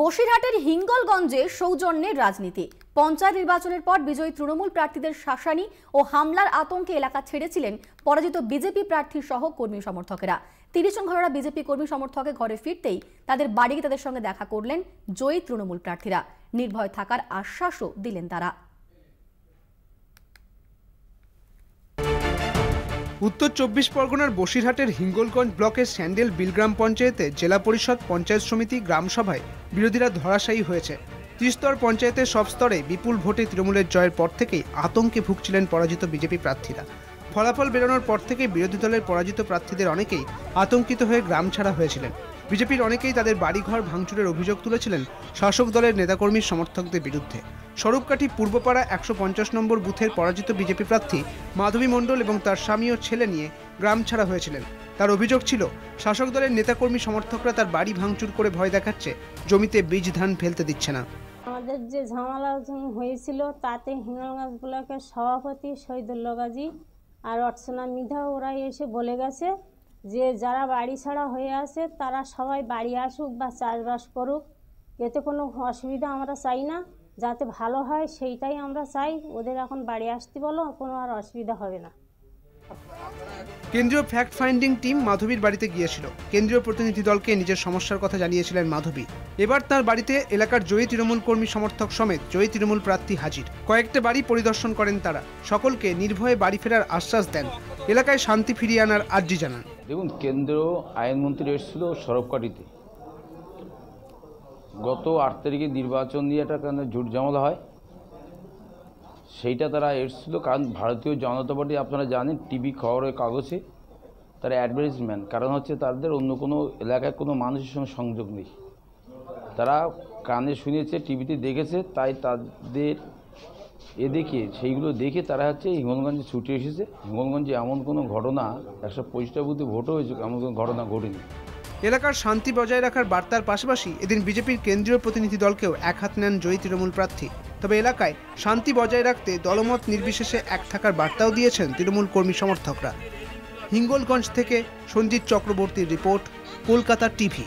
বসিরহাটের হিঙ্গলগঞ্জে সৌজন্যের রাজনীতি। পঞ্চায়েত নির্বাচনের পর বিজয়ী তৃণমূল প্রার্থীদের শাসানি ও হামলার আতঙ্কে এলাকা ছেড়েছিলেন পরাজিত বিজেপি প্রার্থী সহ কর্মী সমর্থকেরা। তিরিশ জন ঘরোয়া বিজেপি কর্মী সমর্থকে ঘরে ফিরতেই তাদের বাড়ি তাদের সঙ্গে দেখা করলেন জয়ী তৃণমূল প্রার্থীরা। নির্ভয় থাকার আশ্বাসও দিলেন তারা। উত্তর চব্বিশ পরগনার বসিরহাটের হিঙ্গলগঞ্জ ব্লকের স্যান্ডেল বিলগ্রাম পঞ্চায়েতে জেলা পরিষদ পঞ্চায়েত সমিতি গ্রাম সভায় বিরোধীরা ধরাশায়ী হয়েছে। ত্রিস্তর পঞ্চায়েতের সব স্তরে বিপুল ভোটে তৃণমূলের জয়ের পর থেকেই আতঙ্কে ভুগছিলেন পরাজিত বিজেপি প্রার্থীরা। ফলাফল বেরোনোর পর থেকে বিরোধী দলের পরাজিত প্রার্থীদের অনেকেই আতঙ্কিত হয়ে গ্রাম ছাড়া হয়েছিলেন। বিজেপির অনেকেই তাদের বাড়িঘর ভাঙচুরের অভিযোগ তুলেছিলেন শাসক দলের নেতাকর্মীর সমর্থকদের বিরুদ্ধে। স্বরূপকাঠি পূর্বপাড়া একশো পঞ্চাশ নম্বর বুথের পরাজিত বিজেপি প্রার্থী মাধবী মণ্ডল এবং তার স্বামী ও ছেলে নিয়ে গ্রাম ছাড়া হয়েছিলেন। তার অভিযোগ ছিল, শাসক দলের নেতাকর্মী সমর্থকরা তার বাড়ি ভাঙচুর করে ভয় দেখাচ্ছে, জমিতে বীজ ধান ফেলতে দিচ্ছে না। আমাদের যে ঝামেলা হয়েছিল, তাতে হিঙ্গলগঞ্জ ব্লকের সভাপতি শহীদুল্লা গাজী আর অর্চনা মিধা ওরা এসে বলে গেছে যে, যারা বাড়ি ছাড়া হয়ে আছে, তারা সবাই বাড়ি আসুক বা চাষবাস করুক। এতে কোনো অসুবিধা আমরা চাই না। যাতে ভালো হয় সেইটাই আমরা চাই। ওদের এখন বাড়ি আসতে বলো কোনো আর অসুবিধা হবে না। কেন্দ্রীয় ফ্যাক্ট ফাইন্ডিং টিম মাধবীর বাড়িতে গিয়েছিল। কেন্দ্রীয় প্রতিনিধি দলকে নিজের সমস্যার কথা জানিয়েছিলেন মাধবী। এবার তার বাড়িতে এলাকার জয়ী তৃণমূল কর্মী সমর্থক সমেত জয়ী তৃণমূল প্রার্থী হাজির। কয়েকটা বাড়ি পরিদর্শন করেন তারা। সকলকে নির্ভয়ে বাড়ি ফেরার আশ্বাস দেন। এলাকায় শান্তি ফিরিয়ে আনার আর্জি জানান। দেখুন কেন্দ্রীয় আইনমন্ত্রী এসেছিল সরবকাটিতে গত আট তারিখে নির্বাচন নিয়ে একটা কেন জুট জামালা হয়, সেইটা তারা এসেছিল। কারণ ভারতীয় জনতা পার্টি, আপনারা জানেন, টিভি, খবরের কাগজে তারা অ্যাডভার্টাইজমেন্ট কারণ হচ্ছে তাদের অন্য কোনো এলাকায় কোনো মানুষের সঙ্গে সংযোগ নেই। তারা কানে শুনেছে, টিভিতে দেখেছে, তাই তাদের এ দেখে, সেইগুলো দেখে তারা হচ্ছে হিঙ্গলগঞ্জে ছুটে এসেছে। হিঙ্গলগঞ্জে এমন কোনো ঘটনা, একশো পঁচিশটা ভোটও হয়েছে, এমন কোনো ঘটনা ঘটেনি। এলাকার শান্তি বজায় রাখার বার্তার পাশাপাশি এদিন বিজেপির কেন্দ্রীয় প্রতিনিধি দলকেও এক হাত নেন জয়ী তৃণমূল প্রার্থী। তবে এলাকায় শান্তি বজায় রাখতে দলমত নির্বিশেষে এক থাকার বার্তাও দিয়েছেন তৃণমূল কর্মী সমর্থকরা। হিঙ্গলগঞ্জ থেকে সঞ্জিত চক্রবর্তীর রিপোর্ট, কলকাতা টিভি।